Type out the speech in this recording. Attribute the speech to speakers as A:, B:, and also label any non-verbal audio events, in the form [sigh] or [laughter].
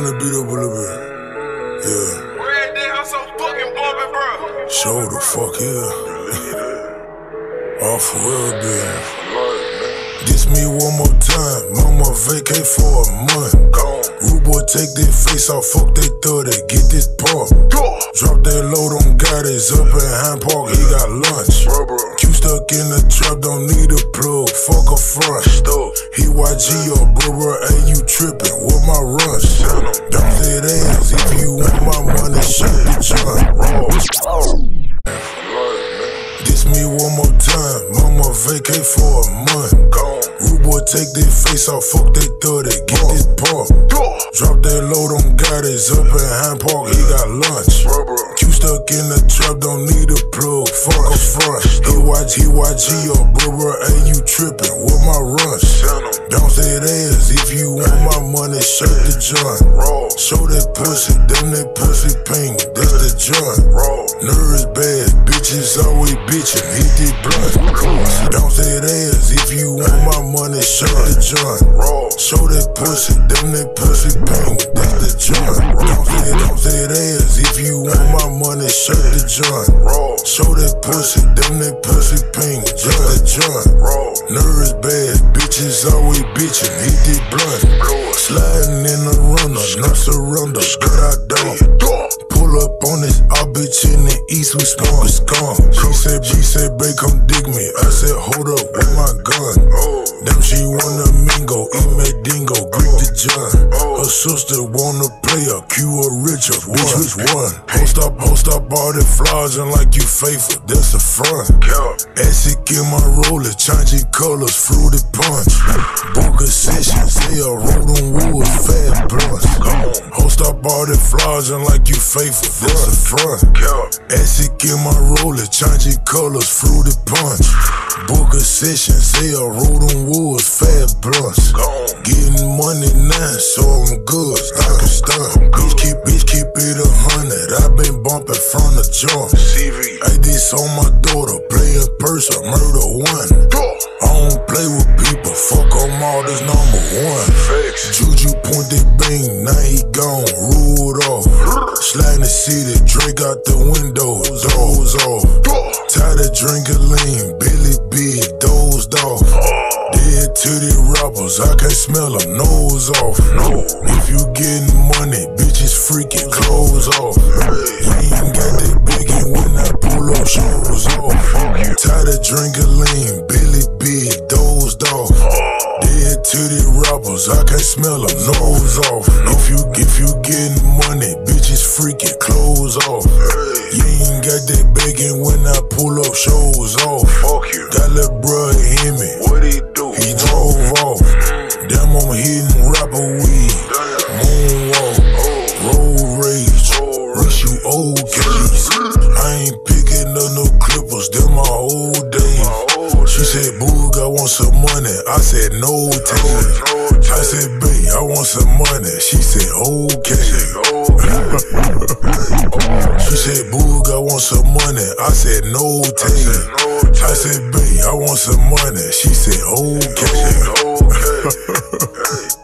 A: turn the beat up a little bit. Yeah.
B: Red Dead, I'm so fucking bumping, bro.
A: Show the fuck yeah. Off real, bitch. This me one more time. Mama vacate for a month. Rude boy, take their face off. Fuck they thought they get this pump. Drop that load on God up in Hyde Park. He got lunch. Q stuck in the trap, don't need a plug. Fuck a front. Mama vacate for a month. Rude boy, take their face off. Fuck thought they get this pump. Drop that load on God up in Hyde Park. He got lunch. Q stuck in the trap, don't need a plug. Fuck a front. He watch, he YG or bro, bro, hey, you tripping. What my rush? Bounce that ass if you want my money. Shirt the joint. Show that pussy, damn that pussy pink. That's the joint. Nerves bad, bitches always bitching. Hit the blunt. Bounce that ass if you want my money. Shirt the joint. Show that pussy, them that pussy pink. That's the joint. Don't Bounce that, bounce that ass if you want my money. Shirt the joint. Show that pussy, them that pussy pink. Just the joint. Nerves bad, bitches always bitching. Hit the blunt. Sliding in the runner, no surrender, but I don't. Pull up on this, I bitch in the east, smoke a. She said, she said, babe, come dig me. I said, hold up with my gun. Damn, she wanna mingle, eat dingo, Greek the John. Her sister wanna a Q or Richard, which which one? Post up, post up all the flaws and like you faithful, that's the front. Acid in my roller, changing colors, fruity punch. Bunker sessions, they are on wood, fat blunts. Host up all the flaws and like you faithful, that's the front. Acid in my roller, changing colors, fruity punch. Bunker sessions, they are road on bumping from the jump. I did on my daughter, playing person, murder one. I don't play with people, fuck them all, this number one. Juju pointed bang, now he gone, ruled off. Sliding the city, Drake out the window, doze off. Tired of drinking lean, I can't smell them, nose off. No. If you getting money, bitches freaking, clothes off. You ain't got that biggie when I pull up, shows off. Tired of drinking lean, Billy big, dozed off. Dead to the robbers, I can't smell them, nose off. If you if you getting money, bitches freaking, clothes off. You ain't got that bacon when I pull up, shows off. Some money. I said, no, take I said, babe, I want some money. She said, okay. [laughs] She said, Boog, I want some money. I said, no, take I said, babe, I want some money. She said, okay. [laughs]